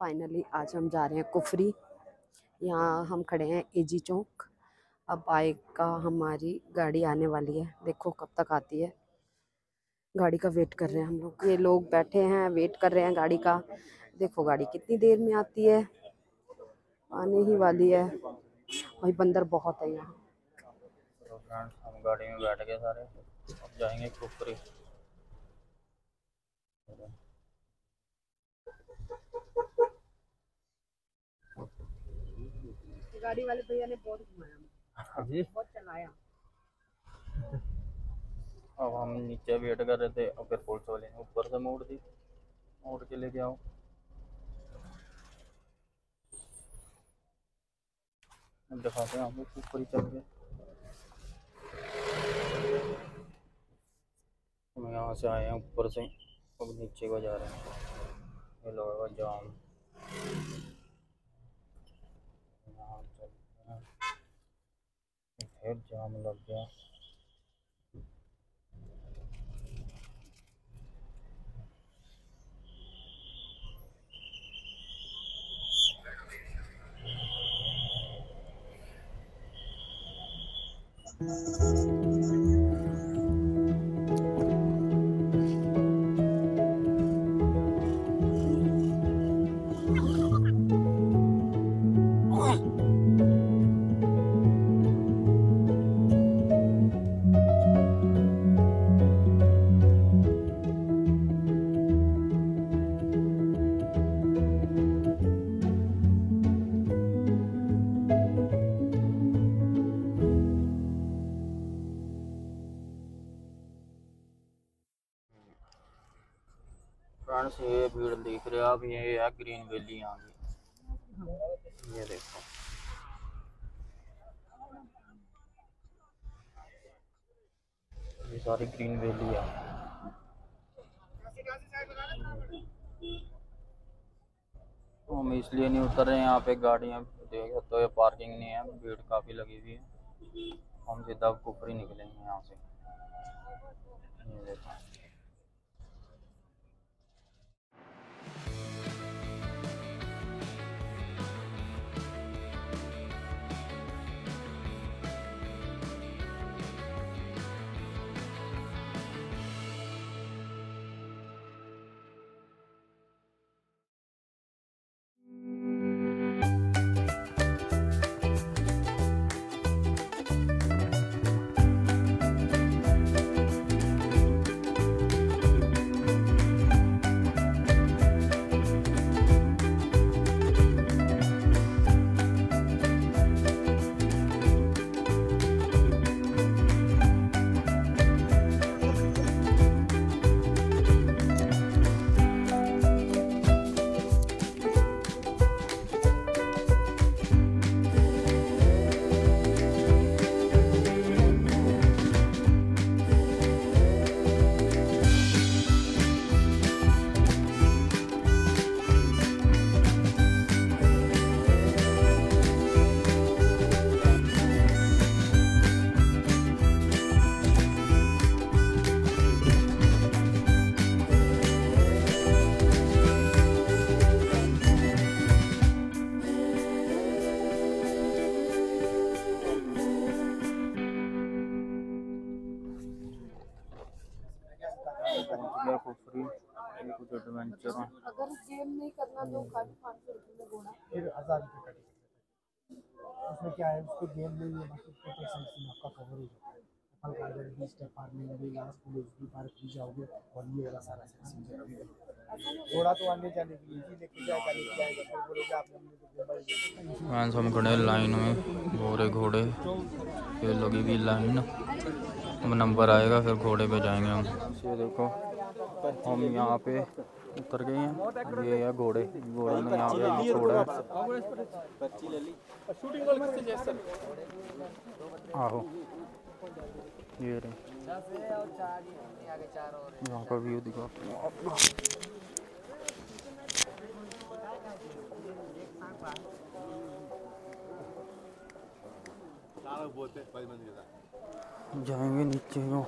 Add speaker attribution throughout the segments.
Speaker 1: Finally आज हम जा रहे हैं कुफरी। यहाँ हम खड़े हैं एजी चौक। अब बाइक का हमारी गाड़ी आने वाली है। देखो कब तक आती है। गाड़ी का वेट कर रहे हैं हम लोग। ये लोग बैठे हैं, वेट कर रहे हैं गाड़ी का। देखो गाड़ी कितनी देर में आती है। आने ही वाली है। भाई बंदर बहुत है यहाँ।
Speaker 2: तो गाड़ी में बैठ गए सारे। अब जाएँगे कुफरी।
Speaker 1: गाड़ी वाले भैया ने बहुत घुमाया।
Speaker 2: जी।
Speaker 1: बहुत चलाया।
Speaker 2: अब हम नीचे वेट कर रहे थे फिर पुलिस वाले ने ऊपर से मोड़ दी। मोड़ के लेके आओ। अब दिखाते हैं हम लोग ऊपर ही चल गए हम यहाँ से आए हैं ऊपर से। अब नीचे को जा रहे हैं। ये लगा जाम यहाँ चलते हैं फिर जाम लग गया। फ्रेंड्स, ये भीड़ देख रहे हो आप, ये है ग्रीन वैली यहाँ की ये देखो। ये सारी ग्रीन वैली है। तो हम इसलिए नहीं उतर रहे हैं, यहाँ पे गाड़ियाँ देख तो ये पार्किंग नहीं है, भीड़ काफ़ी लगी हुई है। हम सीधा कुफरी निकलेंगे यहाँ से। ये देखो।
Speaker 1: अगर गेम नहीं करना तो खाली पाँच सौ रुपये में घोड़ा
Speaker 3: फिर हज़ार रुपये कटेगा उसमें क्या है उसको गेम पैसा आपका कवर हो जाता है। फल गार्डन बीच स्टेप फ़ार्मिंग भी लास्ट में उसकी पार्क भी जाओगे और ये वाला सारा सेक्शन थोड़ा तो आने जाने के लिए जी लेके जाएगा लेके आएगा फिर बोलोगे आपने तो
Speaker 2: हम खड़े हैं लाइन में घोड़े घोड़े। फिर लगी हुई लाइन नंबर आएगा फिर घोड़े पे जाएँगे हम। ये देखो हम यहाँ पे उतर गए हैं। ये है घोड़े। घोड़े में यहाँ पे छोड़े आहो। ये रहे। यहाँ का व्यू दिखा जाएँगे नीचे। को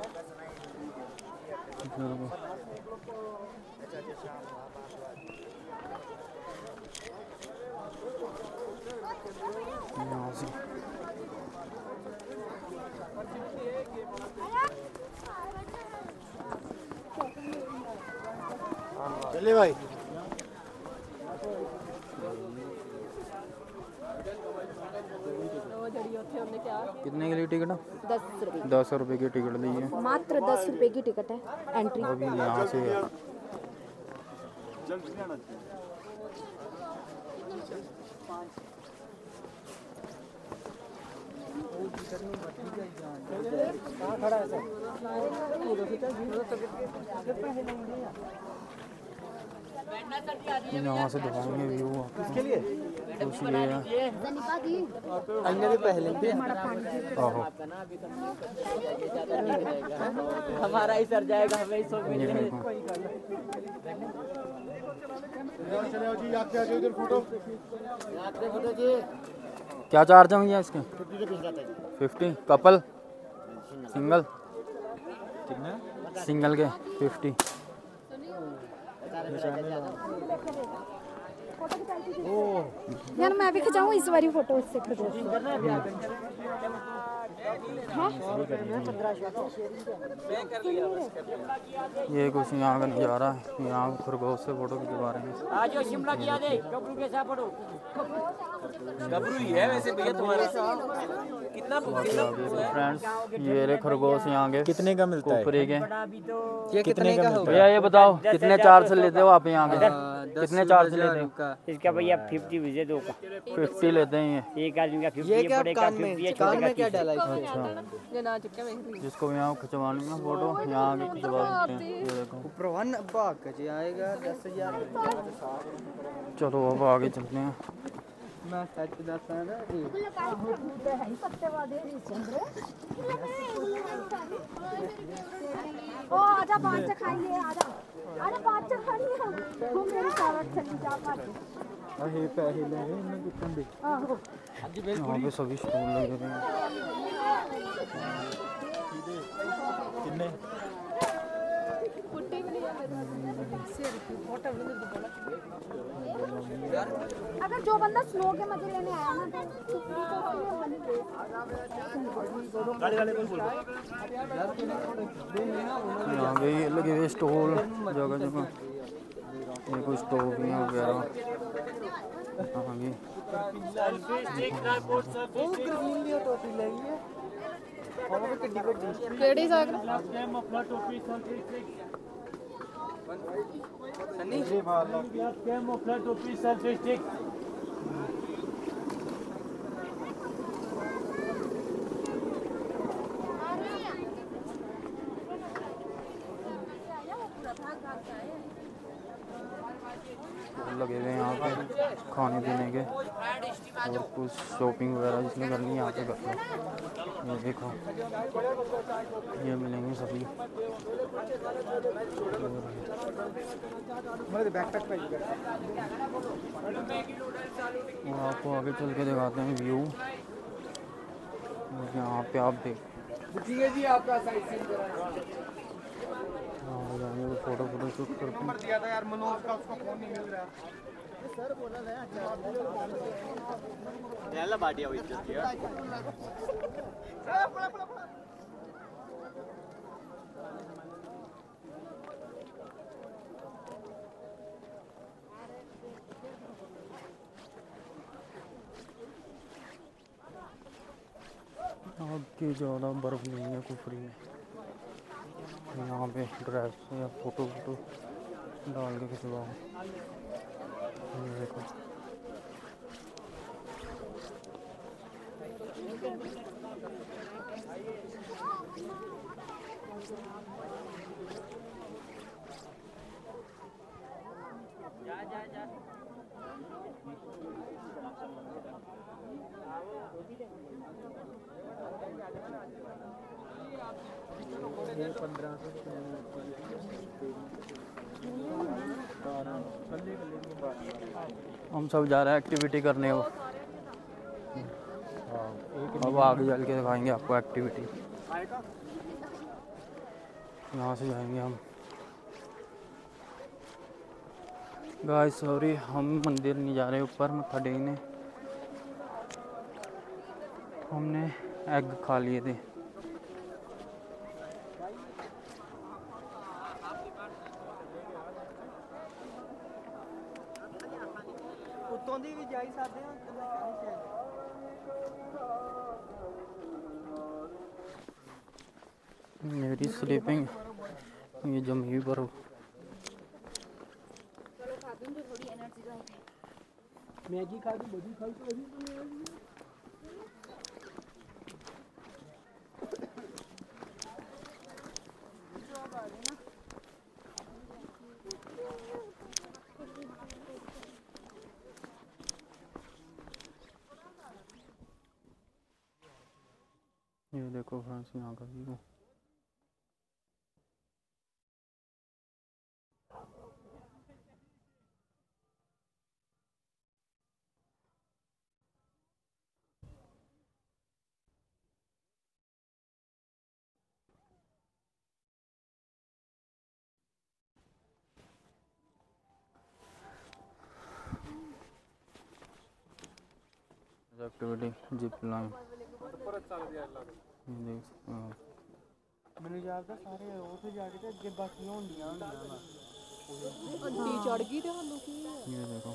Speaker 3: चलिए भाई।
Speaker 2: कितने के लिए टिकट?
Speaker 1: दस रुपये
Speaker 2: दस रुपए की टिकट ली है।
Speaker 1: मात्र दस रुपये की टिकट है एंट्री।
Speaker 2: अभी यहाँ से यहाँ से दिखाएँगे व्यू आपको।
Speaker 3: लिए?
Speaker 2: ये है
Speaker 3: पहले
Speaker 4: हमारा ही सर जाएगा हमें ही सौ
Speaker 3: क्या
Speaker 2: चार्ज है भैया इसके? फिफ्टी कपल सिंगल सिंगल के फिफ्टी
Speaker 1: यार मैं भी खिंचाऊँ इस बारी फ़ोटो इससे खिंचाऊँ
Speaker 2: ये कुछ यहाँ का नज़ारा है। यहाँ खरगोश से फ़ोटो खिंचवा रहे हैं।
Speaker 4: आज जो शिमला किया दे गबरू के साथ गबरू ही है वैसे भैया तुम्हारे कितना
Speaker 2: फ्रेंड्स ये रे खरगोश यहाँ के
Speaker 3: कितने का मिलता है?
Speaker 2: के।
Speaker 4: तो
Speaker 3: ये कितने का होगा?
Speaker 2: भैया ये बताओ कितने चार्ज लेते हो आप यहाँ के? कितने चार्ज लेते हो?
Speaker 4: इसका भैया फिफ्टी भेजे दो का।
Speaker 2: फिफ्टी लेते हैं ये।
Speaker 4: एक आदमी का फिफ्टी पड़ेगा फिफ्टी है क्या डाला
Speaker 2: अच्छा। जिसको यहाँ खिंचवानी है फ़ोटो यहाँ भी खिंचवा सकते हैं।
Speaker 3: प्रवन बाग जी आएगा दस हज़ार।
Speaker 2: चलो अब आगे चलते हैं।
Speaker 3: मैं सच दस है ना जी
Speaker 1: ओ आजा पाँच खाइए आजा। अरे पाँच खाइए।
Speaker 2: यहाँ पे सभी स्टॉल लगे हैं
Speaker 1: अगर जो बंदा स्नो के मज़े लेने आया ना तो लिए बनी
Speaker 2: यहाँ पे ये लगे हुए स्टॉल जगह जगह ये कुछ टोपियाँ वगैरह हाँ जी ਕਿਹੜੀ ਸਾਗਰ ਲਾਸਟ ਟਾਈਮ ਆਪਣਾ ਟੋਪੀ 136 ਸਨੀ ਜੀ ਵਾਲਾ ਟਾਈਮ ਆਪਣਾ ਟੋਪੀ 136 खाने पीने के और कुछ शॉपिंग वगैरह जिसने करनी है, यहाँ पे कर लो ये देखो, ये मिलेंगे सभी। और आपको आगे चल के दिखाते हैं व्यू यहाँ पे आप देख
Speaker 3: जी आपका साइड
Speaker 2: फ़ोटो फ़ोटो शूट करते हैं।
Speaker 3: दिया था यार मनोज का उसको फ़ोन नहीं मिल रहा
Speaker 4: त्याला बाटी
Speaker 2: जो है बर्फ़ नहीं है कुफरी में यहाँ पे ड्रेस या फ़ोटो वोटो डाल के खिंचवाओ हम सब जा रहे हैं एक्टिविटी करने को अब आगे चल के दिखाएँगे आपको एक्टिविटी यहाँ से जाएँगे हम। गाइस सॉरी हम मंदिर नहीं जा रहे, ऊपर मत्था टेकने। हमने एग खा लिए थे।
Speaker 3: मैगी खा दी बड़ी खाई तो
Speaker 2: ये देखो फ्रेंड्स यहाँ का व्यू। एक्टिविटी जिप लाइन ये देख सकते हो आप।
Speaker 3: ਮੈਨੂੰ ਜਾਪਦਾ ਸਾਰੇ ਉੱਥੇ ਜਾ ਕੇ ਤੇ ਅੱਗੇ ਬਾਕੀ ਹੁੰਦੀਆਂ ਹੁੰਦੀਆਂ ਵਾ
Speaker 2: ये देखो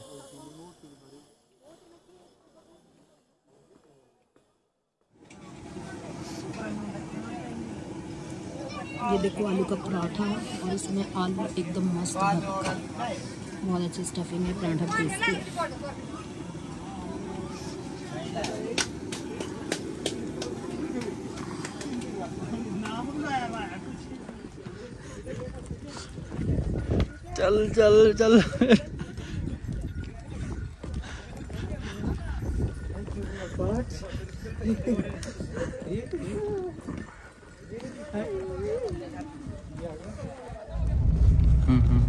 Speaker 5: ये देखो आलू का पराठा है और इसमें आलू एकदम मस्त भर रखा है बहुत अच्छी स्टफिंग है पराठा टेस्टी है
Speaker 2: चल चल चल हम्म, हम्म।